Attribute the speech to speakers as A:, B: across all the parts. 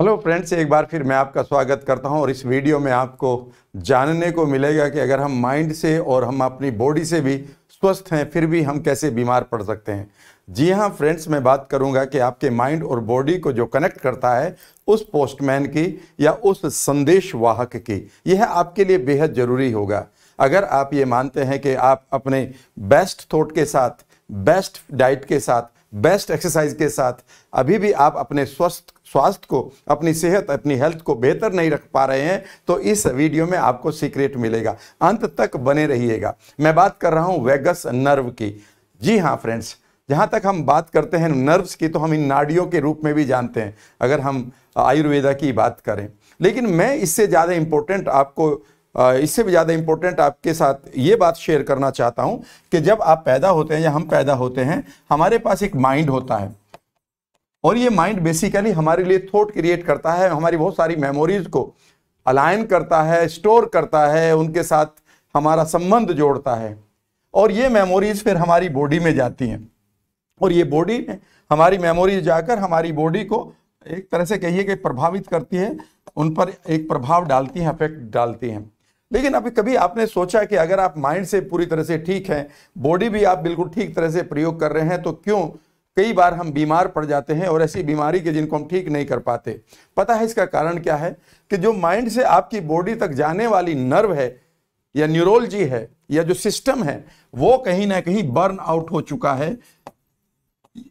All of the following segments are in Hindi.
A: हेलो फ्रेंड्स, एक बार फिर मैं आपका स्वागत करता हूँ और इस वीडियो में आपको जानने को मिलेगा कि अगर हम माइंड से और हम अपनी बॉडी से भी स्वस्थ हैं, फिर भी हम कैसे बीमार पड़ सकते हैं। जी हाँ फ्रेंड्स, मैं बात करूँगा कि आपके माइंड और बॉडी को जो कनेक्ट करता है उस पोस्टमैन की या उस संदेश वाहक की, यह आपके लिए बेहद ज़रूरी होगा। अगर आप ये मानते हैं कि आप अपने बेस्ट थॉट के साथ, बेस्ट डाइट के साथ बेस्ट एक्सरसाइज के साथ अभी भी आप अपने स्वस्थ, स्वास्थ्य को, अपनी सेहत, अपनी हेल्थ को बेहतर नहीं रख पा रहे हैं तो इस वीडियो में आपको सीक्रेट मिलेगा। अंत तक बने रहिएगा। मैं बात कर रहा हूँ वेगस नर्व की। जी हाँ फ्रेंड्स, जहाँ तक हम बात करते हैं नर्व्स की तो हम इन नाड़ियों के रूप में भी जानते हैं, अगर हम आयुर्वेदा की बात करें। लेकिन मैं इससे ज़्यादा इंपॉर्टेंट आपको इससे भी ज़्यादा इम्पोर्टेंट आपके साथ ये बात शेयर करना चाहता हूँ कि जब आप पैदा होते हैं या हम पैदा होते हैं, हमारे पास एक माइंड होता है। और ये माइंड बेसिकली हमारे लिए थॉट क्रिएट करता है, हमारी बहुत सारी मेमोरीज को अलाइन करता है स्टोर करता है, उनके साथ हमारा संबंध जोड़ता है। और ये मेमोरीज फिर हमारी बॉडी में जाती हैं। और ये बॉडी में हमारी मेमोरीज जाकर हमारी बॉडी को एक तरह से कहिए कि प्रभावित करती है, उन पर एक प्रभाव डालती हैं अफेक्ट डालती हैं। लेकिन अभी कभी आपने सोचा कि अगर आप माइंड से पूरी तरह से ठीक हैं, बॉडी भी आप बिल्कुल ठीक तरह से प्रयोग कर रहे हैं तो क्यों कई बार हम बीमार पड़ जाते हैं और ऐसी बीमारी के जिनको हम ठीक नहीं कर पाते? पता है इसका कारण क्या है कि जो माइंड से आपकी बॉडी तक जाने वाली नर्व है, या न्यूरोलॉजी है, या जो सिस्टम है, वो कहीं ना कहीं बर्न आउट हो चुका है।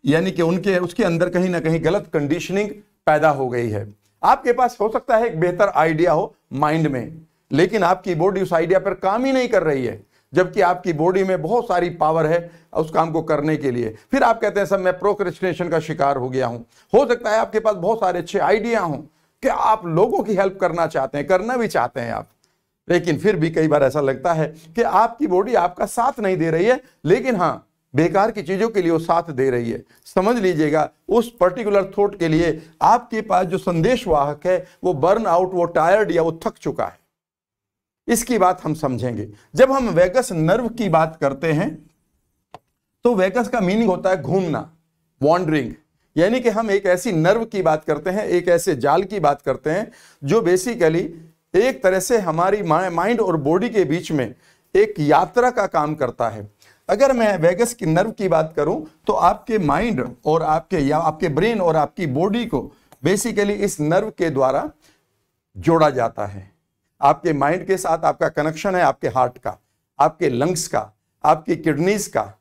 A: यानी कि उनके, उसके अंदर कहीं ना कहीं गलत कंडीशनिंग पैदा हो गई है। आपके पास हो सकता है एक बेहतर आइडिया हो माइंड में। लेकिन आपकी बॉडी उस आइडिया पर काम ही नहीं कर रही है, जबकि आपकी बॉडी में बहुत सारी पावर है उस काम को करने के लिए। फिर आप कहते हैं सब मैं प्रोक्रेस्टिनेशन का शिकार हो गया हूँ। हो सकता है आपके पास बहुत सारे अच्छे आइडिया हों कि आप लोगों की हेल्प करना चाहते हैं, करना भी चाहते हैं आप। लेकिन फिर भी कई बार ऐसा लगता है कि आपकी बॉडी आपका साथ नहीं दे रही है, लेकिन हाँ बेकार की चीज़ों के लिए वो साथ दे रही है। समझ लीजिएगा, उस पर्टिकुलर थॉट के लिए आपके पास जो संदेश वाहक है, वो बर्न आउट वो टायर्ड या वो थक चुका है। इसकी बात हम समझेंगे। जब हम वेगस नर्व की बात करते हैं तो वेगस का मीनिंग होता है घूमना वॉन्डरिंग यानी कि हम एक ऐसी नर्व की बात करते हैं, एक ऐसे जाल की बात करते हैं, जो बेसिकली एक तरह से हमारी माइंड और बॉडी के बीच में एक यात्रा का काम करता है। अगर मैं वेगस की नर्व की बात करूँ तो आपके माइंड और आपके, या आपके ब्रेन और आपकी बॉडी को बेसिकली इस नर्व के द्वारा जोड़ा जाता है। आपके माइंड के साथ आपका कनेक्शन है आपके हार्ट का, आपके लंग्स का, आपकी किडनीज का,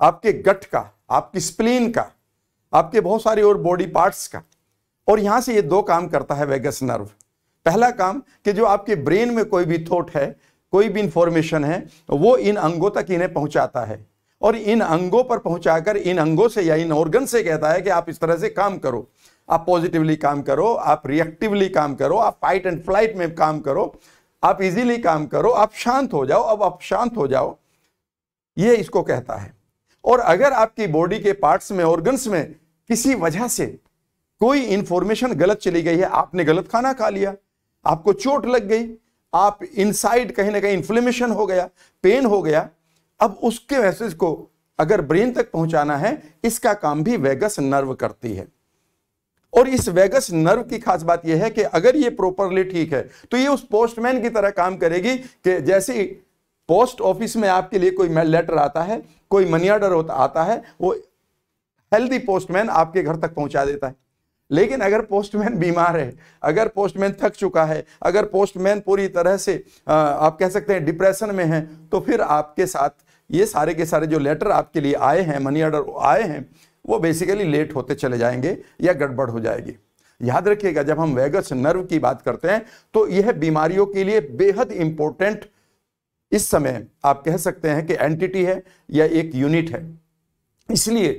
A: आपके गट का, आपकी स्प्लीन का, आपके बहुत सारे और बॉडी पार्ट्स का। और यहाँ से ये दो काम करता है वेगस नर्व। पहला काम कि जो आपके ब्रेन में कोई भी थॉट है, कोई भी इंफॉर्मेशन है, वो इन अंगों तक इन्हें पहुंचाता है। और इन अंगों पर पहुंचाकर इन अंगों से या इन ऑर्गन से कहता है कि आप इस तरह से काम करो। आप पॉजिटिवली काम करो, आप रिएक्टिवली काम करो, आप फाइट एंड फ़्लाइट में काम करो, आप इजीली काम करो, आप शांत हो जाओ। अब आप शांत हो जाओ, ये इसको कहता है। और अगर आपकी बॉडी के पार्ट्स में ऑर्गन्स में किसी वजह से कोई इंफॉर्मेशन गलत चली गई है, आपने गलत खाना खा लिया, आपको चोट लग गई, आप इनसाइड कहीं ना कहीं इन्फ्लेमेशन हो गया पेन हो गया, अब उसके मैसेज को अगर ब्रेन तक पहुंचाना है, इसका काम भी वेगस नर्व करती है। और इस वेगस नर्व की खास बात यह है कि अगर ये प्रॉपरली ठीक है तो ये उस पोस्टमैन की तरह काम करेगी कि जैसे पोस्ट ऑफ़िस में आपके लिए कोई लेटर आता है, कोई मनी ऑर्डर आता है, वो हेल्दी पोस्टमैन आपके घर तक पहुँचा देता है। लेकिन अगर पोस्टमैन बीमार है, अगर पोस्टमैन थक चुका है, अगर पोस्टमैन पूरी तरह से आप कह सकते हैं डिप्रेशन में है तो फिर आपके साथ ये सारे के सारे जो लेटर आपके लिए आए हैं मनी ऑर्डर आए हैं वो बेसिकली लेट होते चले जाएँगे या गड़बड़ हो जाएगी। याद रखिएगा, जब हम वेगस नर्व की बात करते हैं तो यह बीमारियों के लिए बेहद इंपॉर्टेंट इस समय आप कह सकते हैं कि एंटिटी है या एक यूनिट है। इसलिए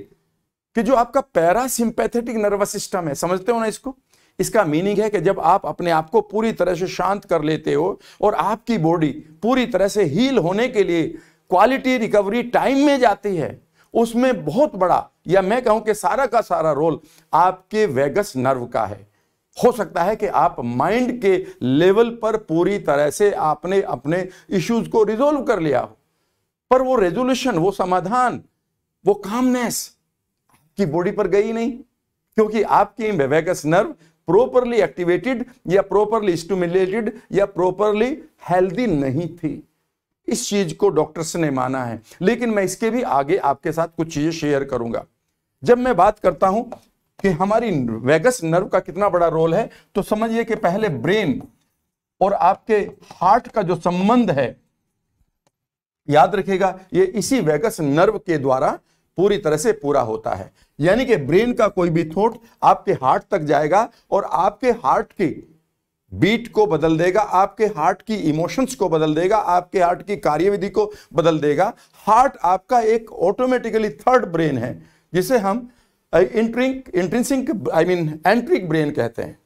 A: कि जो आपका पैरासिंपैथेटिक नर्वस सिस्टम है, समझते हो ना इसको? इसका मीनिंग है कि जब आप अपने आप को पूरी तरह से शांत कर लेते हो और आपकी बॉडी पूरी तरह से हील होने के लिए क्वालिटी रिकवरी टाइम में जाती है उसमें बहुत बड़ा, या मैं कहूँ कि सारा का सारा रोल आपके वेगस नर्व का है। हो सकता है कि आप माइंड के लेवल पर पूरी तरह से आपने अपने इश्यूज़ को रिजोल्व कर लिया हो। पर वो रेजोल्यूशन, वो समाधान, वो कामनेस आपकी बॉडी पर गई नहीं। क्योंकि आपकी वेगस नर्व प्रॉपरली एक्टिवेटेड या प्रॉपरली स्टूमुलेटेड या प्रॉपरली हेल्दी नहीं थी। इस चीज़ को डॉक्टर्स ने माना है। लेकिन मैं इसके भी आगे आपके साथ कुछ चीज़ें शेयर करूँगा। जब मैं बात करता हूँ कि हमारी वेगस नर्व का कितना बड़ा रोल है तो समझिए कि पहले ब्रेन और आपके हार्ट का जो संबंध है, याद रखिएगा, ये इसी वेगस नर्व के द्वारा पूरी तरह से पूरा होता है। यानी कि ब्रेन का कोई भी थॉट आपके हार्ट तक जाएगा और आपके हार्ट की बीट को बदल देगा, आपके हार्ट की इमोशंस को बदल देगा, आपके हार्ट की कार्यविधि को बदल देगा। हार्ट आपका एक ऑटोमेटिकली थर्ड ब्रेन है, जिसे हम इंट्रिंक इंट्रेंसिंग आई मीन एंट्रिक ब्रेन कहते हैं।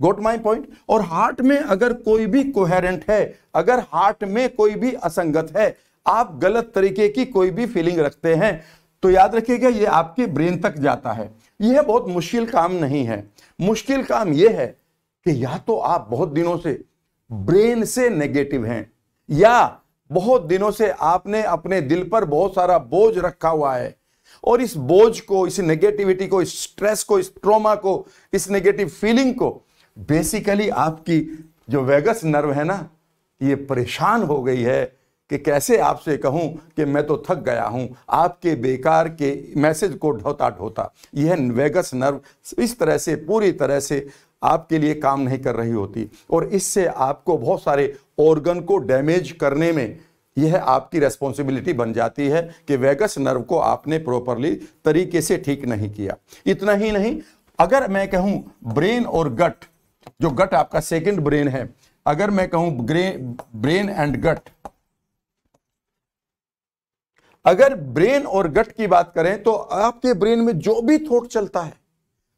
A: गोट माई पॉइंट और हार्ट में अगर कोई भी कोहेरेंट है, अगर हार्ट में कोई भी असंगत है, आप गलत तरीके की कोई भी फीलिंग रखते हैं तो याद रखिएगा, ये आपके ब्रेन तक जाता है। यह बहुत मुश्किल काम नहीं है। मुश्किल काम यह है कि या तो आप बहुत दिनों से ब्रेन से नेगेटिव हैं, या बहुत दिनों से आपने अपने दिल पर बहुत सारा बोझ रखा हुआ है, और इस बोझ को, इस नेगेटिविटी को, इस स्ट्रेस को, इस ट्रोमा को, इस नेगेटिव फीलिंग को बेसिकली आपकी जो वेगस नर्व है ना, ये परेशान हो गई है कि कैसे आपसे कहूँ कि मैं तो थक गया हूँ, आपके बेकार के मैसेज को ढोता ढोता यह वेगस नर्व इस तरह से, पूरी तरह से आपके लिए काम नहीं कर रही होती। और इससे आपको बहुत सारे ऑर्गन को डैमेज करने में यह आपकी रेस्पॉन्सिबिलिटी बन जाती है कि वेगस नर्व को आपने प्रॉपरली तरीके से ठीक नहीं किया। इतना ही नहीं, अगर मैं कहूँ ब्रेन और गट जो गट आपका सेकंड ब्रेन है, अगर मैं कहूँ ब्रेन एंड गट अगर ब्रेन और गट की बात करें तो आपके ब्रेन में जो भी थॉट चलता है,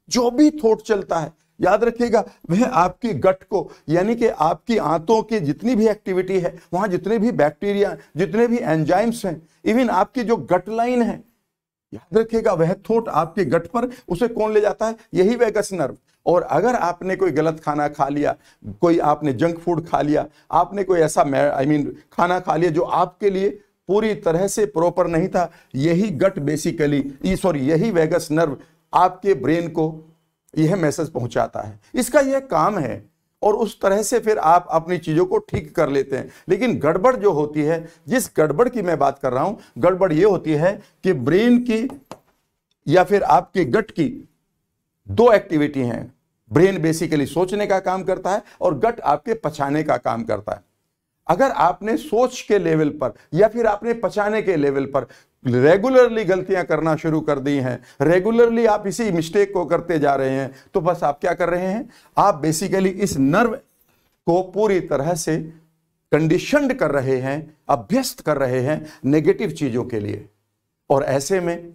A: जो भी थॉट चलता है याद रखिएगा, वह आपकी गट को, यानी कि आपकी आंतों की जितनी भी एक्टिविटी है, वहाँ जितने भी बैक्टीरिया जितने भी एंजाइम्स हैं इवन आपकी जो गट लाइन है, याद रखिएगा, वह थोट आपके गट पर, उसे कौन ले जाता है? यही वेगस नर्व और अगर आपने कोई गलत खाना खा लिया, कोई आपने जंक फ़ूड खा लिया, आपने कोई ऐसा आई मीन खाना खा लिया जो आपके लिए पूरी तरह से प्रॉपर नहीं था, यही गट बेसिकली सॉरी यही वेगस नर्व आपके ब्रेन को यह मैसेज पहुंचाता है। इसका यह काम है और उस तरह से फिर आप अपनी चीज़ों को ठीक कर लेते हैं। लेकिन गड़बड़ जो होती है, जिस गड़बड़ की मैं बात कर रहा हूँ, गड़बड़ यह होती है कि ब्रेन की या फिर आपके गट की दो एक्टिविटी हैं। ब्रेन बेसिकली सोचने का काम करता है और गट आपके पछाने का काम करता है। अगर आपने सोच के लेवल पर या फिर आपने पचाने के लेवल पर रेगुलरली गलतियाँ करना शुरू कर दी हैं। रेगुलरली आप इसी मिस्टेक को करते जा रहे हैं। तो बस आप क्या कर रहे हैं? आप बेसिकली इस नर्व को पूरी तरह से कंडीशनड कर रहे हैं, अभ्यस्त कर रहे हैं नेगेटिव चीज़ों के लिए। और ऐसे में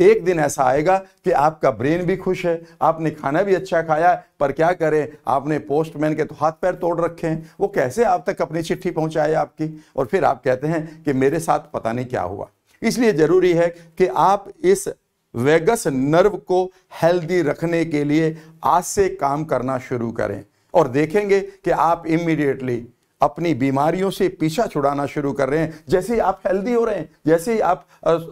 A: एक दिन ऐसा आएगा कि आपका ब्रेन भी खुश है, आपने खाना भी अच्छा खाया, पर क्या करें? आपने पोस्टमैन के तो हाथ पैर तोड़ रखे हैं। वो कैसे आप तक अपनी चिट्ठी पहुँचाए आपकी? और फिर आप कहते हैं कि मेरे साथ पता नहीं क्या हुआ। इसलिए ज़रूरी है कि आप इस वेगस नर्व को हेल्दी रखने के लिए आज से काम करना शुरू करें और देखेंगे कि आप इमीडिएटली अपनी बीमारियों से पीछा छुड़ाना शुरू कर रहे हैं। जैसे ही आप हेल्दी हो रहे हैं, जैसे ही आप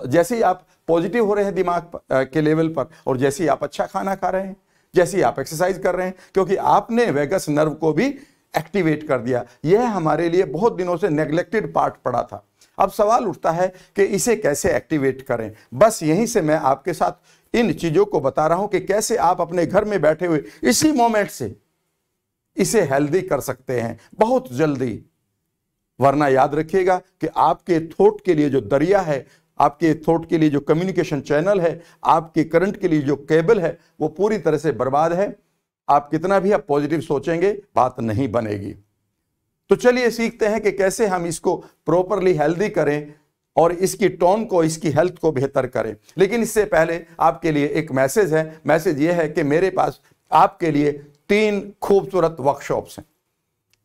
A: जैसे ही आप पॉजिटिव हो रहे हैं दिमाग के लेवल पर और जैसे ही आप अच्छा खाना खा रहे हैं, जैसे ही आप एक्सरसाइज कर रहे हैं, क्योंकि आपने वेगस नर्व को भी एक्टिवेट कर दिया। यह हमारे लिए बहुत दिनों से नेग्लेक्टेड पार्ट पड़ा था। अब सवाल उठता है कि इसे कैसे एक्टिवेट करें? बस यहीं से मैं आपके साथ इन चीज़ों को बता रहा हूँ कि कैसे आप अपने घर में बैठे हुए इसी मोमेंट से इसे हेल्दी कर सकते हैं। बहुत जल्दी। वरना याद रखिएगा कि आपके थोट के लिए जो दरिया है, आपके थोट के लिए जो कम्युनिकेशन चैनल है, आपके करंट के लिए जो केबल है, वो पूरी तरह से बर्बाद है। आप कितना भी आप पॉजिटिव सोचेंगे, बात नहीं बनेगी। तो चलिए सीखते हैं कि कैसे हम इसको प्रॉपरली हेल्दी करें और इसकी टोन को, इसकी हेल्थ को बेहतर करें। लेकिन इससे पहले आपके लिए एक मैसेज है। मैसेज ये है कि मेरे पास आपके लिए तीन खूबसूरत वर्कशॉप्स हैं।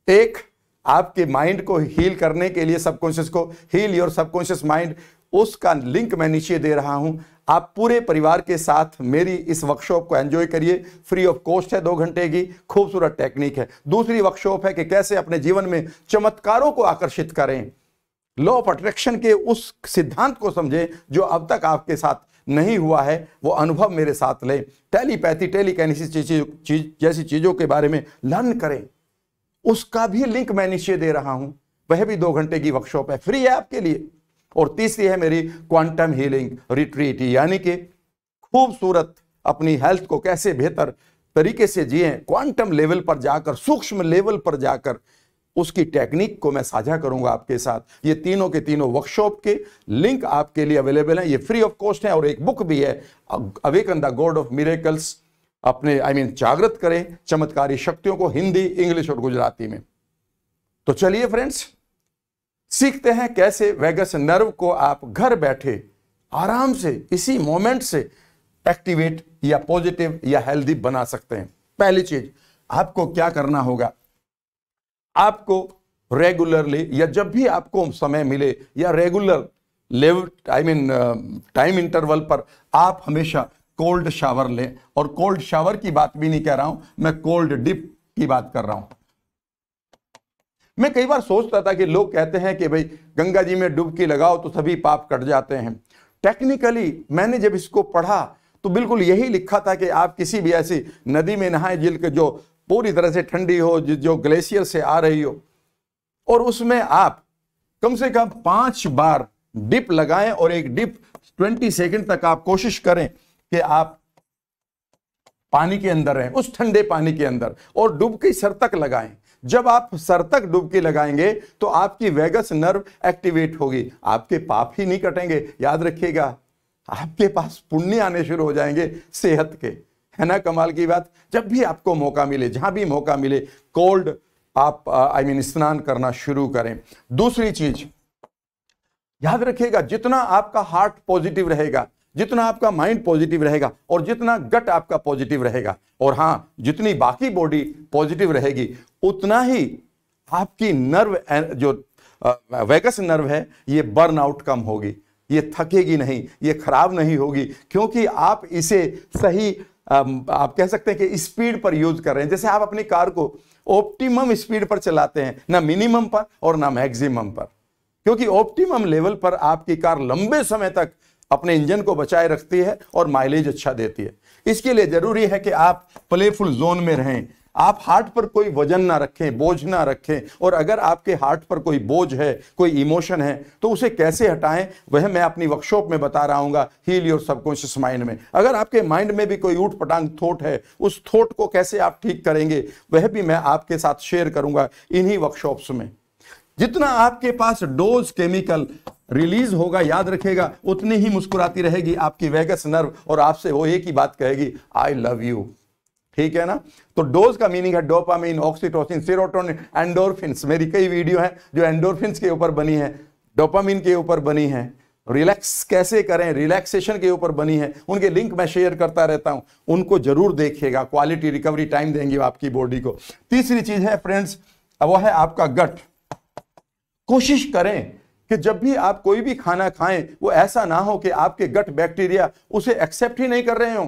A: एक, आपके माइंड को हील करने के लिए सबकॉन्शियस को हील योर सबकॉन्शियस माइंड उसका लिंक मैं नीचे दे रहा हूँ। आप पूरे परिवार के साथ मेरी इस वर्कशॉप को एंजॉय करिए। फ्री ऑफ़ कॉस्ट है, दो घंटे की। खूबसूरत टेक्निक है। दूसरी वर्कशॉप है कि कैसे अपने जीवन में चमत्कारों को आकर्षित करें। लॉ ऑफ़ अट्रैक्शन के उस सिद्धांत को समझें जो अब तक आपके साथ नहीं हुआ है। वो अनुभव मेरे साथ लें। टेलीपैथी टेलीकैनिसिस चीज़ जैसी चीज़ों के बारे में लर्न करें। उसका भी लिंक मैं नीचे दे रहा हूँ। वह भी दो घंटे की वर्कशॉप है। फ्री है आपके लिए। और तीसरी है मेरी क्वांटम हीलिंग रिट्रीट यानी कि खूबसूरत अपनी हेल्थ को कैसे बेहतर तरीके से जिए क्वांटम लेवल पर जाकर, सूक्ष्म लेवल पर जाकर, उसकी टेक्निक को मैं साझा करूँगा आपके साथ। ये तीनों के तीनों वर्कशॉप के लिंक आपके लिए अवेलेबल हैं। ये फ्री ऑफ़ कॉस्ट है और एक बुक भी है awaken the god of miracles अपने आई मीन जागृत करें चमत्कारी शक्तियों को हिंदी इंग्लिश और गुजराती में। तो चलिए फ्रेंड्स सीखते हैं कैसे वेगस नर्व को आप घर बैठे आराम से, इसी मोमेंट से एक्टिवेट या पॉजिटिव या हेल्दी बना सकते हैं। पहली चीज़, आपको क्या करना होगा? आपको रेगुलरली या जब भी आपको समय मिले या regular level I mean time interval पर आप हमेशा कोल्ड शावर लें। और कोल्ड शावर की बात भी नहीं कह रहा हूँ, मैं कोल्ड डिप की बात कर रहा हूँ। मैं कई बार सोचता था कि लोग कहते हैं कि भाई, गंगा जी में डुबकी लगाओ तो सभी पाप कट जाते हैं। टेक्निकली मैंने जब इसको पढ़ा तो बिल्कुल यही लिखा था कि आप किसी भी ऐसी नदी में नहाए, जिल के जो पूरी तरह से ठंडी हो जो ग्लेशियर से आ रही हो, और उसमें आप कम से कम पाँच बार डिप लगाएँ और एक डिप 20 सेकंड तक आप कोशिश करें कि आप पानी के अंदर रहें, उस ठंडे पानी के अंदर, और डुबकी सर तक लगाएँ। जब आप सर तक डुबकी लगाएँगे तो आपकी वेगस नर्व एक्टिवेट होगी। आपके पाप ही नहीं कटेंगे। याद रखिएगा, आपके पास पुण्य आने शुरू हो जाएँगे सेहत के। है ना, कमाल की बात? जब भी आपको मौका मिले, जहाँ भी मौका मिले कोल्ड आप आई मीन स्नान करना शुरू करें। दूसरी चीज़, याद रखिएगा, जितना आपका हार्ट पॉजिटिव रहेगा जितना आपका माइंड पॉजिटिव रहेगा और जितना गट आपका पॉजिटिव रहेगा, और हाँ, जितनी बाकी बॉडी पॉजिटिव रहेगी, उतना ही आपकी नर्व जो वैकस नर्व है, ये बर्न आउट कम होगी। ये थकेगी नहीं, ये खराब नहीं होगी, क्योंकि आप इसे सही आप कह सकते हैं कि स्पीड पर यूज़ कर रहे हैं। जैसे आप अपनी कार को ऑप्टिमम स्पीड पर चलाते हैं, ना मिनिमम पर और ना मैक्सिमम पर। क्योंकि ऑप्टिमम लेवल पर आपकी कार लंबे समय तक अपने इंजन को बचाए रखती है और माइलेज अच्छा देती है। इसके लिए ज़रूरी है कि आप प्लेफुल जोन में रहें। आप हार्ट पर कोई वज़न ना रखें, बोझ ना रखें और अगर आपके हार्ट पर कोई बोझ है, कोई इमोशन है तो उसे कैसे हटाएँ, वह मैं अपनी वर्कशॉप में बता रहा हूँ हील योर सबकॉन्शियस माइंड में। अगर आपके माइंड में भी कोई ऊट पटांग थोट है, उस थोट को कैसे आप ठीक करेंगे, वह भी मैं आपके साथ शेयर करूँगा इन्हीं वर्कशॉप्स में। जितना आपके पास डोज केमिकल रिलीज़ होगा, याद रखेगा, उतनी ही मुस्कुराती रहेगी आपकी वेगस नर्व और आपसे वो एक ही बात कहेगी आई लव यू ठीक है ना? तो डोज का मीनिंग है डोपामिन ऑक्सीटोसिन, सीरोटोनिन एंडोरफिन मेरी कई वीडियो हैं जो एंडोरफिन के ऊपर बनी है डोपामिन के ऊपर बनी है। रिलैक्स कैसे करें? रिलैक्सेशन के ऊपर बनी है। उनके लिंक मैं शेयर करता रहता हूँ। उनको ज़रूर देखिएगा। क्वालिटी रिकवरी टाइम देंगे आपकी बॉडी को। तीसरी चीज़ है, फ्रेंड्स, वो है आपका गट। कोशिश करें कि जब भी आप कोई भी खाना खाएँ वो ऐसा ना हो कि आपके गट बैक्टीरिया उसे एक्सेप्ट ही नहीं कर रहे हो।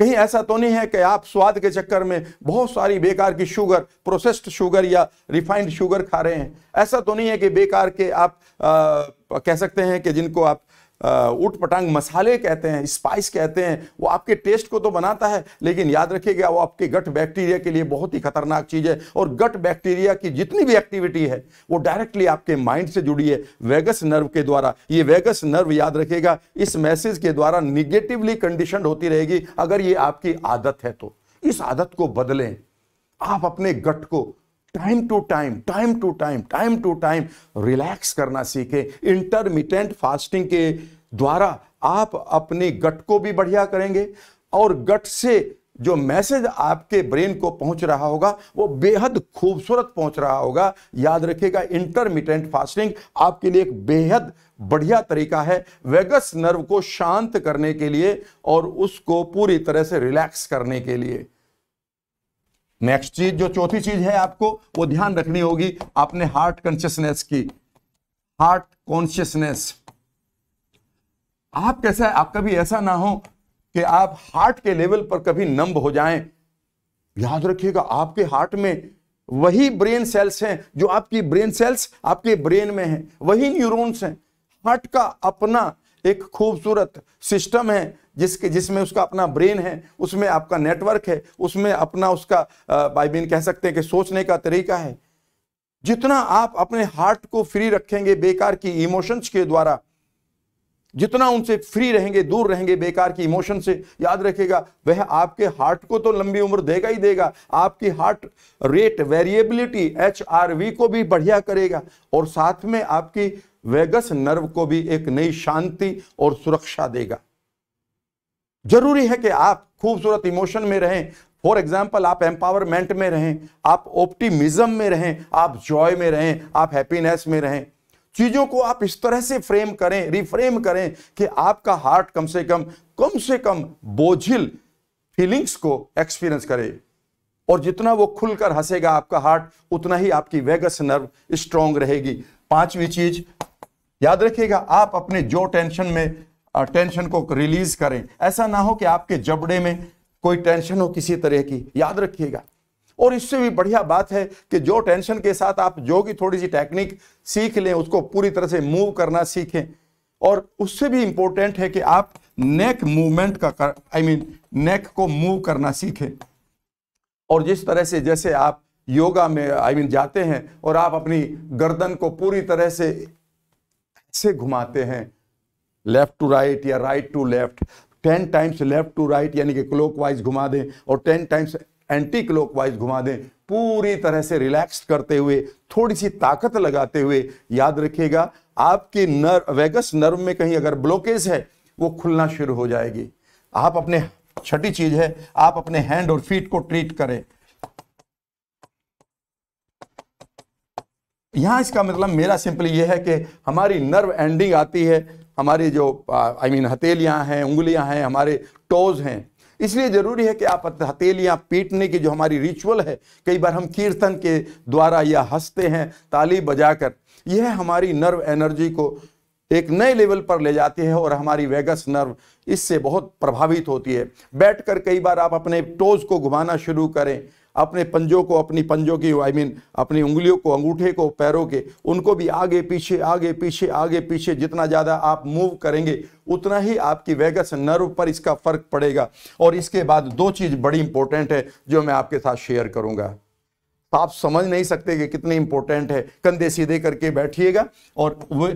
A: कहीं ऐसा तो नहीं है कि आप स्वाद के चक्कर में बहुत सारी बेकार की शुगर प्रोसेस्ड शुगर या रिफाइंड शुगर खा रहे हैं। ऐसा तो नहीं है कि बेकार के आप आ, कह सकते हैं कि जिनको आप उठ पटांग मसाले कहते हैं स्पाइस कहते हैं, वो आपके टेस्ट को तो बनाता है, लेकिन याद रखिएगा, वो आपके गट बैक्टीरिया के लिए बहुत ही खतरनाक चीज़ है, और गट बैक्टीरिया की जितनी भी एक्टिविटी है, वो डायरेक्टली आपके माइंड से जुड़ी है वेगस नर्व के द्वारा। ये वेगस नर्व याद रखेगा इस मैसेज के द्वारा निगेटिवली कंडीशन होती रहेगी, अगर ये आपकी आदत है तो। इस आदत को बदलें, आप अपने गट को time to time time to time time to time relax करना सीखें। इंटरमीडियंट फास्टिंग के द्वारा आप अपने गट को भी बढ़िया करेंगे और गट से जो मैसेज आपके ब्रेन को पहुँच रहा होगा, वो बेहद खूबसूरत पहुँच रहा होगा। याद रखिएगा इंटरमीडियंट फास्टिंग आपके लिए एक बेहद बढ़िया तरीका है। वेगस नर्व को शांत करने के लिए और उसको पूरी तरह से रिलैक्स करने के लिए। नेक्स्ट चीज़, जो चौथी चीज़ है आपको, वो ध्यान रखनी होगी अपने हार्ट कॉन्शियसनेस की। हार्ट कॉन्शियसनेस आप कैसा है आप कभी ऐसा ना हो कि आप हार्ट के लेवल पर कभी नंब हो जाएँ। याद रखिएगा, आपके हार्ट में वही ब्रेन सेल्स हैं, जो आपकी ब्रेन सेल्स आपके ब्रेन में हैं। वही न्यूरॉन्स हैं। हार्ट का अपना एक खूबसूरत सिस्टम है। जिसके, जिसमें उसका अपना ब्रेन है, उसमें आपका नेटवर्क है, उसमें अपना उसका आई मीन कह सकते हैं कि सोचने का तरीका है। जितना आप अपने हार्ट को फ्री रखेंगे बेकार की इमोशंस के द्वारा, जितना उनसे फ्री रहेंगे, दूर रहेंगे बेकार की इमोशन से, याद रखेगा, वह आपके हार्ट को तो लंबी उम्र देगा ही देगा, आपकी heart rate variability H R V को भी बढ़िया करेगा और साथ में आपकी वेगस नर्व को भी एक नई शांति और सुरक्षा देगा। ज़रूरी है कि आप खूबसूरत इमोशन में रहें। फॉर एग्ज़ाम्पल आप एम्पावरमेंट में रहें, आप ऑप्टिमिज्म में रहें, आप जॉय में रहें, आप हैप्पीनेस में रहें। चीज़ों को आप इस तरह से फ्रेम करें रिफ्रेम करें कि आपका हार्ट कम से कम कम से कम बोझिल फीलिंग्स को एक्सपीरियंस करे। और जितना वो खुलकर हंसेगा आपका हार्ट उतना ही आपकी वेगस नर्व स्ट्रांग रहेगी। पांचवी चीज़, याद रखिएगा, आप अपने जो टेंशन में टेंशन को रिलीज़ करें। ऐसा ना हो कि आपके जबड़े में कोई टेंशन हो किसी तरह की। याद रखिएगा। और इससे भी बढ़िया बात है कि जो टेंशन के साथ आप जो की थोड़ी सी टेक्निक सीख लें उसको पूरी तरह से मूव करना सीखें। और उससे भी इंपॉर्टेंट है कि आप नेक मूवमेंट का आई मीन नेक को मूव करना सीखें। और जिस तरह से जैसे आप योगा में आई I मीन mean, जाते हैं और आप अपनी गर्दन को पूरी तरह से ऐसे घुमाते हैं लेफ़्ट टू राइट या right to left ten times left to right यानी कि क्लोकवाइज घुमा दें और टेन टाइम्स एंटी क्लॉकवाइज घुमा दें। पूरी तरह से रिलैक्स करते हुए, थोड़ी सी ताकत लगाते हुए याद रखिएगा, आपके नर्व वेगस नर्व में कहीं अगर ब्लॉकेज है, वो खुलना शुरू हो जाएगी। आप अपने, छठी चीज़ है, आप अपने हैंड और फीट को ट्रीट करें। यहाँ इसका मतलब मेरा सिंपली यह है कि हमारी नर्व एंडिंग आती है हमारी जो आई मीन हथेलियाँ हैं, उंगलियाँ हैं, हमारे टोज हैं। इसलिए ज़रूरी है कि आप हथेलियाँ पीटने की जो हमारी रिचुअल है, कई बार हम कीर्तन के द्वारा या हँसते हैं, ताली बजाकर, यह हमारी नर्व एनर्जी को एक नए लेवल पर ले जाती है और हमारी वेगस नर्व इससे बहुत प्रभावित होती है। बैठकर कई बार आप अपने टोज को घुमाना शुरू करें अपने पंजों को, अपनी पंजों की आई मीन अपनी उंगलियों को, अंगूठे को, पैरों के, उनको भी आगे पीछे आगे पीछे आगे पीछे जितना ज़्यादा आप मूव करेंगे, उतना ही आपकी वेगस नर्व पर इसका फ़र्क पड़ेगा। और इसके बाद दो चीज़ बड़ी इंपॉर्टेंट है, जो मैं आपके साथ शेयर करूँगा। आप समझ नहीं सकते कि कितनी इंपॉर्टेंट है। कंधे सीधे करके बैठिएगा, और वो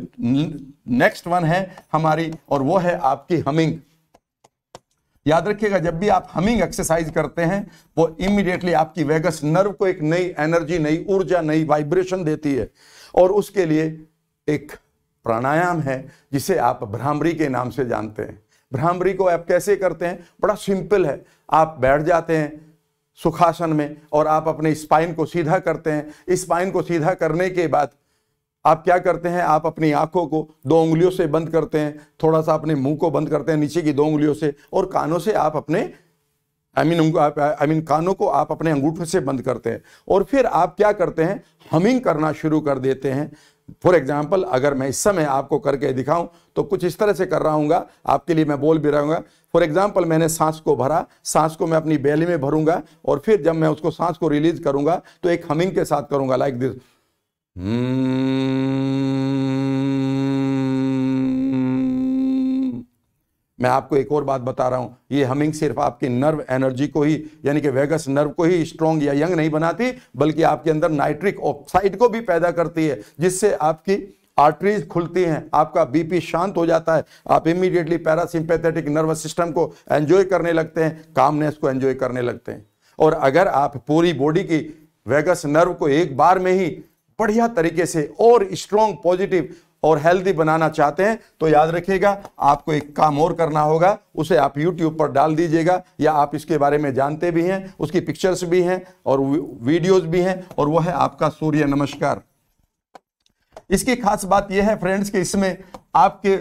A: नेक्स्ट वन है हमारी, और वो है आपकी हमिंग याद रखिएगा, जब भी आप हमिंग एक्सरसाइज करते हैं, वो इमीडिएटली आपकी वेगस नर्व को एक नई एनर्जी नई ऊर्जा, नई वाइब्रेशन देती है। और उसके लिए एक प्राणायाम है, जिसे आप भ्रामरी के नाम से जानते हैं। भ्रामरी को आप कैसे करते हैं? बड़ा सिंपल है। आप बैठ जाते हैं सुखासन में और आप अपने स्पाइन को सीधा करते हैं। स्पाइन को सीधा करने के बाद आप क्या करते हैं? आप अपनी आँखों को दो उंगलियों से बंद करते हैं, थोड़ा सा अपने मुँह को बंद करते हैं, नीचे की दो उंगलियों से, और कानों से आप अपने आई मीन आई मीन कानों को आप अपने अंगूठे से बंद करते हैं। और फिर आप क्या करते हैं? हमिंग करना शुरू कर देते हैं। फॉर एग्ज़ाम्पल अगर मैं इस समय आपको करके दिखाऊँ तो कुछ इस तरह से कर रहा हूँ आपके लिए मैं बोल भी रहूँगा फॉर एग्ज़ाम्पल मैंने सांस को भरा, सांस को मैं अपनी बैली में भरूँगा, और फिर जब मैं उसको सांस को रिलीज़ करूँगा तो एक हमिंग के साथ करूँगा लाइक like दिस मैं आपको एक और बात बता रहा हूँ। ये हमिंग सिर्फ़ आपकी नर्व एनर्जी को ही, यानी कि वेगस नर्व को ही स्ट्रॉन्ग या यंग नहीं बनाती, बल्कि आपके अंदर नाइट्रिक ऑक्साइड को भी पैदा करती है, जिससे आपकी आर्टरीज खुलती हैं, आपका बीपी शांत हो जाता है, आप इमीडिएटली पैरासिम्पैथेटिक नर्वस सिस्टम को एंजॉय करने लगते हैं कामनेस को एंजॉय करने लगते हैं। और अगर आप पूरी बॉडी की वेगस नर्व को एक बार में ही बढ़िया तरीके से और स्ट्रॉन्ग पॉजिटिव और हेल्दी बनाना चाहते हैं तो याद रखिएगा, आपको एक काम और करना होगा, उसे आप YouTube पर डाल दीजिएगा, या आप इसके बारे में जानते भी हैं, उसकी पिक्चर्स भी हैं, और वीडियोस भी हैं, और वह है आपका सूर्य नमस्कार। इसकी खास बात यह है फ्रेंड्स कि इसमें आपके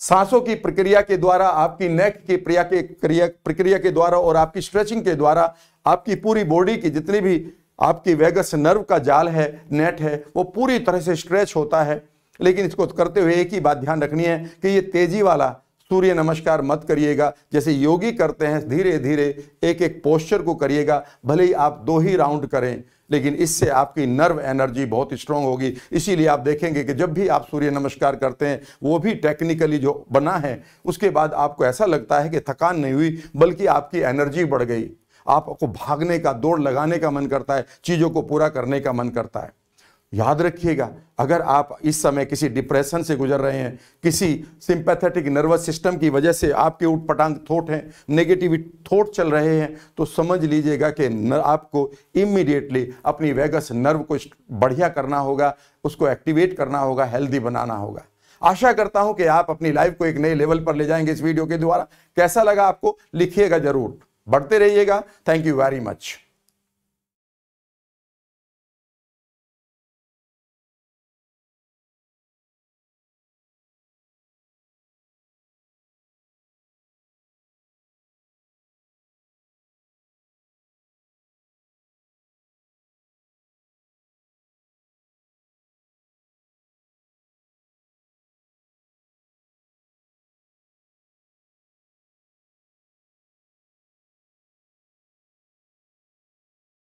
A: सांसों की प्रक्रिया के द्वारा, आपकी नेक की प्रक्रिया के, क्रिया, प्रक्रिया के द्वारा और आपकी स्ट्रेचिंग के द्वारा, आपकी पूरी बॉडी की जितनी भी आपकी वेगस नर्व का जाल है, नेट है, वो पूरी तरह से स्ट्रेच होता है। लेकिन इसको करते हुए एक ही बात ध्यान रखनी है कि ये तेज़ी वाला सूर्य नमस्कार मत करिएगा। जैसे योगी करते हैं धीरे धीरे एक एक पोस्चर को करिएगा। भले ही आप दो ही राउंड करें, लेकिन इससे आपकी नर्व एनर्जी बहुत स्ट्रांग होगी। इसीलिए आप देखेंगे कि जब भी आप सूर्य नमस्कार करते हैं, वो भी टेक्निकली जो बना है, उसके बाद आपको ऐसा लगता है कि थकान नहीं हुई, बल्कि आपकी एनर्जी बढ़ गई। आपको भागने का, दौड़ लगाने का मन करता है, चीज़ों को पूरा करने का मन करता है। याद रखिएगा, अगर आप इस समय किसी डिप्रेशन से गुजर रहे हैं, किसी सिंपैथेटिक नर्वस सिस्टम की वजह से आपके उठपटांग थॉट हैं, नेगेटिव थॉट चल रहे हैं तो समझ लीजिएगा कि आपको इमीडिएटली अपनी वेगस नर्व को बढ़िया करना होगा, उसको एक्टिवेट करना होगा हेल्दी बनाना होगा। आशा करता हूँ कि आप अपनी लाइफ को एक नए लेवल पर ले जाएँगे इस वीडियो के द्वारा। कैसा लगा आपको? लिखिएगा ज़रूर। बढ़ते रहिएगा थैंक यू वेरी मच